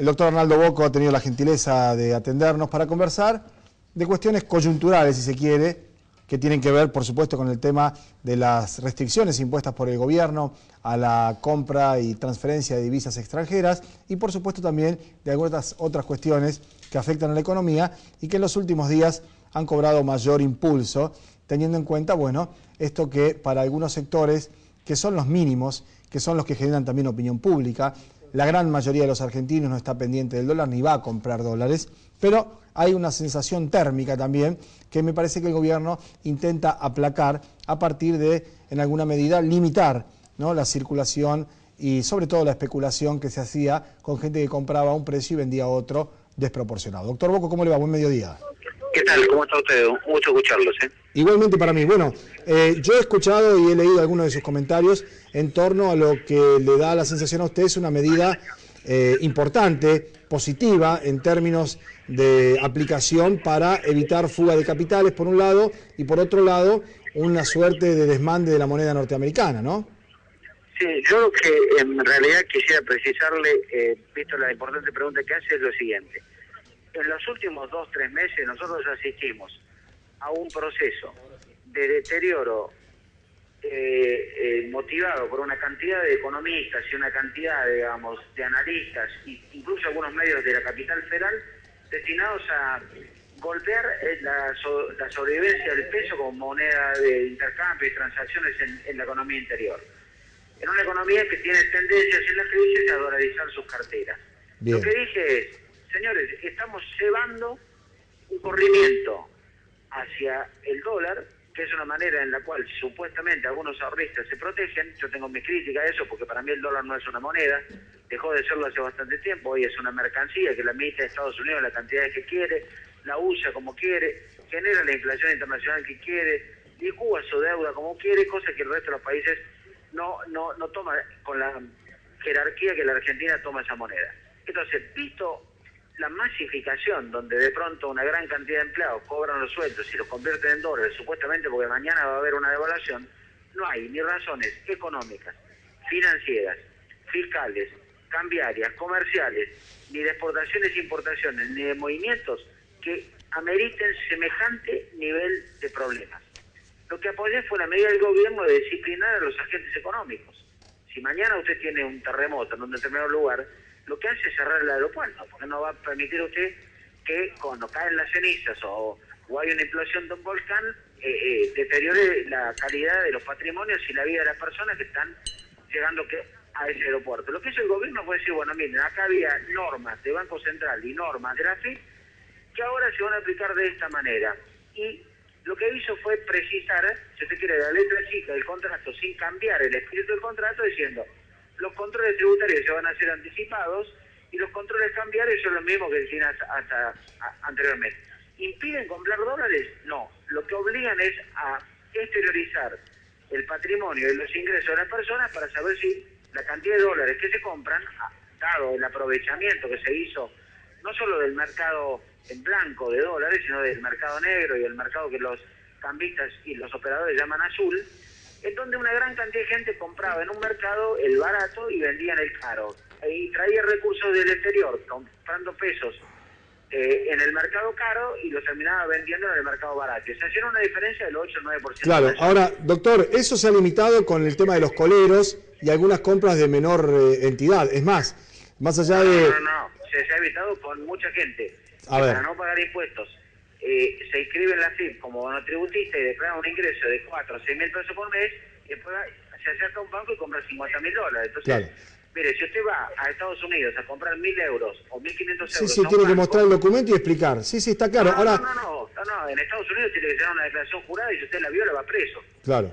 El doctor Arnaldo Boco ha tenido la gentileza de atendernos para conversar de cuestiones coyunturales, si se quiere, que tienen que ver, por supuesto, con el tema de las restricciones impuestas por el gobierno a la compra y transferencia de divisas extranjeras y, por supuesto, también de algunas otras cuestiones que afectan a la economía y que en los últimos días han cobrado mayor impulso, teniendo en cuenta, bueno, esto que para algunos sectores, que son los mínimos, que son los que generan también opinión pública, la gran mayoría de los argentinos no está pendiente del dólar ni va a comprar dólares, pero hay una sensación térmica también que me parece que el gobierno intenta aplacar a partir de, en alguna medida, limitar ¿no? la circulación y sobre todo la especulación que se hacía con gente que compraba un precio y vendía otro desproporcionado. Doctor Boco, ¿cómo le va? Buen mediodía. ¿Qué tal? ¿Cómo está usted? Mucho escucharlos. ¿eh? Igualmente para mí. Bueno, eh, yo he escuchado y he leído algunos de sus comentarios en torno a lo que le da la sensación a usted es una medida eh, importante, positiva en términos de aplicación para evitar fuga de capitales, por un lado, y por otro lado, una suerte de desmande de la moneda norteamericana, ¿no? Sí, yo lo que en realidad quisiera precisarle, eh, visto la importante pregunta que hace, es lo siguiente. En los últimos dos, tres meses nosotros asistimos a un proceso de deterioro eh, eh, motivado por una cantidad de economistas y una cantidad, digamos, de analistas, incluso algunos medios de la capital federal, destinados a golpear eh, la, sobrevivencia del peso como moneda de intercambio y transacciones en, la economía interior. En una economía que tiene tendencias en la crisis a dolarizar sus carteras. Lo que dije es, señores, estamos llevando un corrimiento hacia el dólar, que es una manera en la cual supuestamente algunos ahorristas se protegen. Yo tengo mi crítica a eso porque para mí el dólar no es una moneda, dejó de serlo hace bastante tiempo, hoy es una mercancía que la emite Estados Unidos la cantidad que quiere, la usa como quiere, genera la inflación internacional que quiere, licúa su deuda como quiere, cosa que el resto de los países no, no, no toma con la jerarquía que la Argentina toma esa moneda. Entonces, visto la masificación, donde de pronto una gran cantidad de empleados cobran los sueldos y los convierten en dólares, supuestamente porque mañana va a haber una devaluación, no hay ni razones económicas, financieras, fiscales, cambiarias, comerciales, ni de exportaciones e importaciones, ni de movimientos que ameriten semejante nivel de problemas. Lo que apoyé fue la medida del gobierno de disciplinar a los agentes económicos. Si mañana usted tiene un terremoto en un determinado lugar, lo que hace es cerrar el aeropuerto, porque no va a permitir usted que cuando caen las cenizas o, hay una implosión de un volcán, eh, eh, deteriore la calidad de los patrimonios y la vida de las personas que están llegando a ese aeropuerto. Lo que hizo el gobierno fue decir, bueno, miren, acá había normas de Banco Central y normas de la que ahora se van a aplicar de esta manera. Y lo que hizo fue precisar, si usted quiere, la letra chica del contrato sin cambiar el espíritu del contrato, diciendo, los controles tributarios se van a hacer anticipados y los controles cambiarios son los mismos que decían hasta, anteriormente. ¿Impiden comprar dólares? No. Lo que obligan es a exteriorizar el patrimonio y los ingresos de las personas para saber si la cantidad de dólares que se compran, dado el aprovechamiento que se hizo no solo del mercado en blanco de dólares, sino del mercado negro y el mercado que los cambistas y los operadores llaman azul, en donde una gran cantidad de gente compraba en un mercado el barato y vendía en el caro. Y traía recursos del exterior, comprando pesos eh, en el mercado caro y los terminaba vendiendo en el mercado barato. Se hacía una diferencia del 8 o 9%. Claro, ahora, doctor, eso se ha limitado con el tema de los coleros y algunas compras de menor eh, entidad. Es más, más allá de... No, no, no, se, ha evitado con mucha gente. Para no pagar impuestos eh, se inscribe en la FIP como monotributista y declara un ingreso de 4 o 6 mil pesos por mes, y después se acerca a un banco y compra 50 mil dólares. Entonces, mire, si usted va a Estados Unidos a comprar mil euros o 1.500 euros... Sí, sí, tiene que mostrar el documento y explicar. Sí, sí, está claro. No, Ahora... no, no, no, no, en Estados Unidos tiene que ser una declaración jurada y si usted la viola va preso. Claro.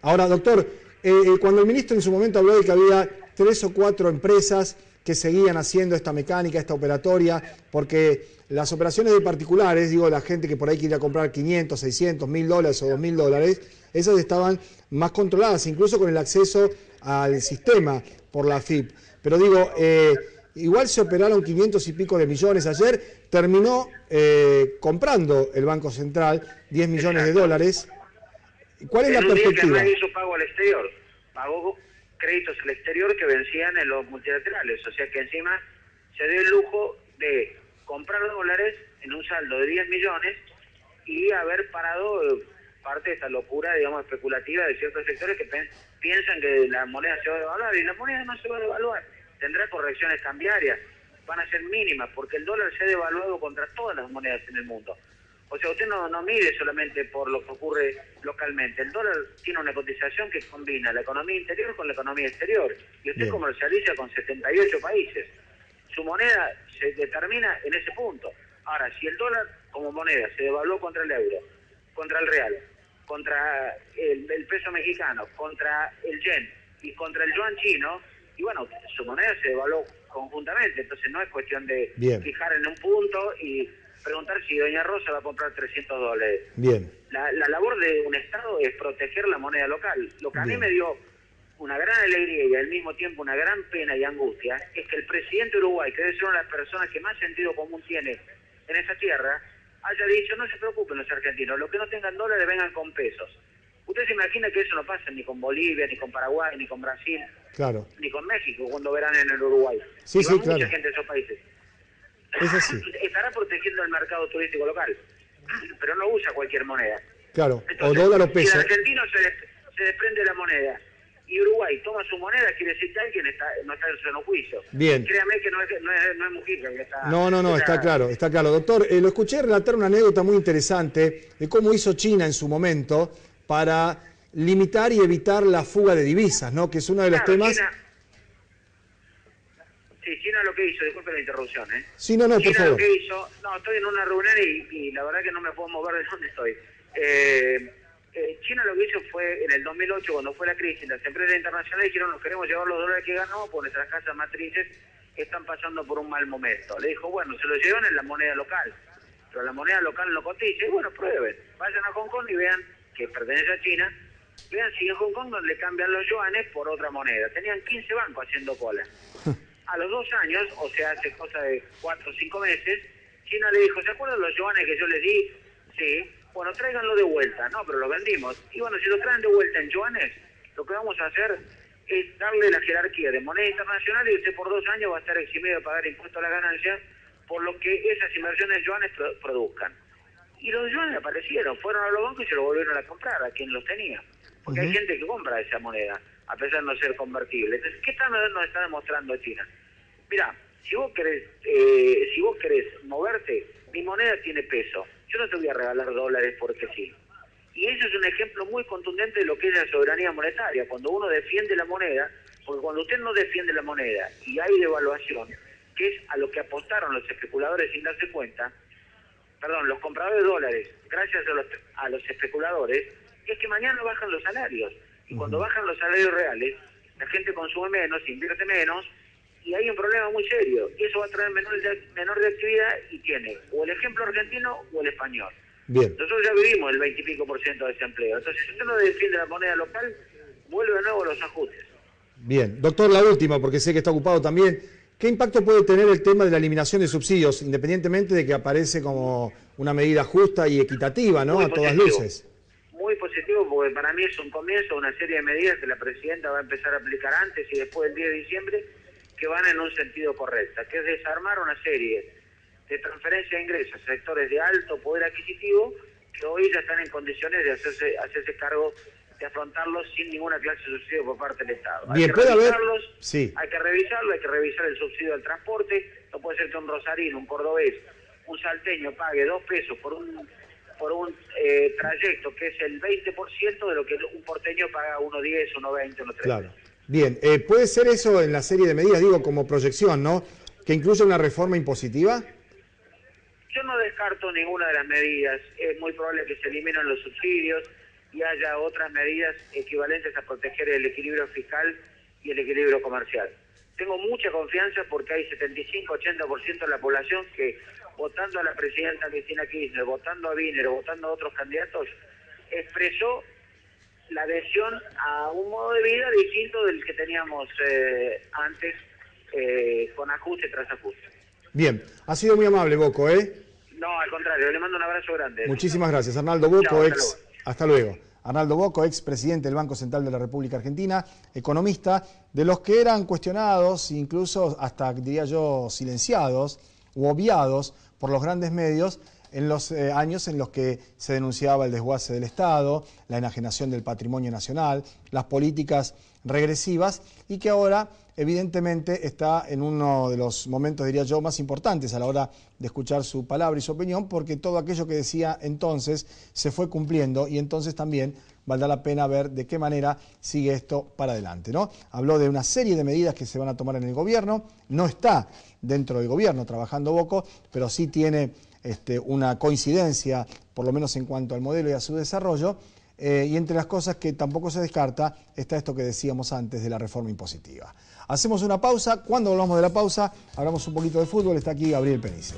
Ahora, doctor, eh, eh, cuando el ministro en su momento habló de que había tres o cuatro empresas que seguían haciendo esta mecánica, esta operatoria, porque las operaciones de particulares, digo, la gente que por ahí quería comprar 500, 600, 1000 dólares o 2000 dólares, esas estaban más controladas, incluso con el acceso al sistema por la FIP. Pero digo, eh, igual se operaron 500 y pico de millones ayer, terminó eh, comprando el Banco Central 10 millones de dólares. ¿Cuál es la perspectiva? hizo pago al exterior, pagó créditos al exterior que vencían en los multilaterales, o sea que encima se dé el lujo de comprar dólares en un saldo de 10 millones y haber parado eh, parte de esta locura, digamos, especulativa de ciertos sectores que piensan que la moneda se va a devaluar y la moneda no se va a devaluar. Tendrá correcciones cambiarias, van a ser mínimas porque el dólar se ha devaluado contra todas las monedas en el mundo. O sea, usted no, no mide solamente por lo que ocurre localmente. El dólar tiene una cotización que combina la economía interior con la economía exterior. Y usted comercializa con 78 países. Su moneda se determina en ese punto. Ahora, si el dólar como moneda se devaluó contra el euro, contra el real, contra el, peso mexicano, contra el yen y contra el yuan chino, y bueno, su moneda se devaluó conjuntamente. Entonces no es cuestión de fijar en un punto y preguntar si Doña Rosa va a comprar 300 dólares. Bien. La, labor de un Estado es proteger la moneda local. Lo que a mí me dio una gran alegría y al mismo tiempo una gran pena y angustia es que el presidente de Uruguay, que debe ser una de las personas que más sentido común tiene en esa tierra, haya dicho, no se preocupen los argentinos, los que no tengan dólares vengan con pesos. Usted se imagina que eso no pasa ni con Bolivia, ni con Paraguay, ni con Brasil, claro. ni con México cuando verán en el Uruguay. Sí, sí, claro. mucha gente de esos países. Estará protegiendo el mercado turístico local, pero no usa cualquier moneda. Claro, o dólar o peso. Si el argentino se, desprende la moneda y Uruguay toma su moneda, quiere decir que alguien está, no está en su juicio. Bien. Créame que no es, no es, no es Mujica que está... No, no, no, está, claro, está claro. Doctor, eh, lo escuché relatar una anécdota muy interesante de cómo hizo China en su momento para limitar y evitar la fuga de divisas, ¿no? Que es uno de los temas... China lo que hizo, disculpe la interrupción, ¿eh? Sí, no, no, China por lo que hizo, no, estoy en una reunión y, la verdad que no me puedo mover de donde estoy. Eh, eh, China lo que hizo fue en el 2008, cuando fue la crisis, las empresas internacionales dijeron, nos queremos llevar los dólares que ganamos, porque nuestras casas matrices están pasando por un mal momento. Le dijo, bueno, se lo llevan en la moneda local, pero la moneda local no cotiza. Y bueno, prueben, vayan a Hong Kong y vean que pertenece a China, vean si en Hong Kong le cambian los yuanes por otra moneda. Tenían 15 bancos haciendo cola. a los dos años, o sea, hace cosa de cuatro o cinco meses, China le dijo, ¿se acuerdan los yuanes que yo les di? Sí. Bueno, tráiganlo de vuelta. No, pero lo vendimos. Y bueno, si lo traen de vuelta en yuanes, lo que vamos a hacer es darle la jerarquía de moneda internacional y usted por dos años va a estar eximido de pagar impuestos a la ganancia por lo que esas inversiones en yuanes produzcan. Y los yuanes aparecieron, fueron a los bancos y se lo volvieron a comprar a quien los tenía. Porque hay gente que compra esa moneda, a pesar de no ser convertible. Entonces, ¿qué está, nos está demostrando China? Mira, si vos querés, eh, si vos querés moverte, mi moneda tiene peso. Yo no te voy a regalar dólares porque sí. Y eso es un ejemplo muy contundente de lo que es la soberanía monetaria. Cuando uno defiende la moneda, porque cuando usted no defiende la moneda y hay devaluación, que es a lo que apostaron los especuladores sin darse cuenta, perdón, los compradores de dólares, gracias a los, a los especuladores, es que mañana bajan los salarios. Y cuando bajan los salarios reales, la gente consume menos, invierte menos, y hay un problema muy serio. Y eso va a traer menor de, menor de actividad y tiene o el ejemplo argentino o el español. Bien. Nosotros ya vivimos el 20 y pico por ciento de desempleo. Entonces, si usted no defiende la moneda local, vuelve de nuevo los ajustes. Bien. Doctor, la última, porque sé que está ocupado también. ¿Qué impacto puede tener el tema de la eliminación de subsidios, independientemente de que aparece como una medida justa y equitativa, ¿no? a todas luces. Muy positivo, porque para mí es un comienzo, una serie de medidas que la presidenta va a empezar a aplicar antes y después del 10 de diciembre que van en un sentido correcto, que es desarmar una serie de transferencias de ingresos a sectores de alto poder adquisitivo que hoy ya están en condiciones de hacerse, hacerse cargo de afrontarlos sin ninguna clase de subsidio por parte del Estado. hay que revisarlos, sí. hay que revisarlo, hay que revisar el subsidio al transporte, no puede ser que un rosarino, un cordobés, un salteño pague dos pesos por un por un eh, trayecto que es el 20% de lo que un porteño paga 1.10, 1.20, 1.30. Claro. Bien, eh, ¿puede ser eso en la serie de medidas, digo, como proyección, ¿no? Que incluya una reforma impositiva? Yo no descarto ninguna de las medidas. Es muy probable que se eliminen los subsidios y haya otras medidas equivalentes a proteger el equilibrio fiscal y el equilibrio comercial. Tengo mucha confianza porque hay 75-80% de la población que, votando a la presidenta Cristina Kirchner, votando a Wiener, votando a otros candidatos, expresó la adhesión a un modo de vida distinto del que teníamos eh, antes, eh, con ajuste tras ajuste. Bien, ha sido muy amable, Boco, ¿eh? No, al contrario, le mando un abrazo grande. Muchísimas gracias, Arnaldo Boco, ex. Hasta luego. Arnaldo Boco, ex presidente del Banco Central de la República Argentina, economista, de los que eran cuestionados, incluso hasta, diría yo, silenciados u obviados por los grandes medios en los eh, años en los que se denunciaba el desguace del Estado, la enajenación del patrimonio nacional, las políticas regresivas y que ahora evidentemente está en uno de los momentos, diría yo, más importantes a la hora de escuchar su palabra y su opinión, porque todo aquello que decía entonces se fue cumpliendo y entonces también valdrá la pena ver de qué manera sigue esto para adelante. ¿no? Habló de una serie de medidas que se van a tomar en el gobierno, no está dentro del gobierno trabajando Boco, pero sí tiene este, una coincidencia, por lo menos en cuanto al modelo y a su desarrollo, eh, y entre las cosas que tampoco se descarta está esto que decíamos antes de la reforma impositiva. Hacemos una pausa, cuando volvamos de la pausa hablamos un poquito de fútbol, está aquí Gabriel Penice.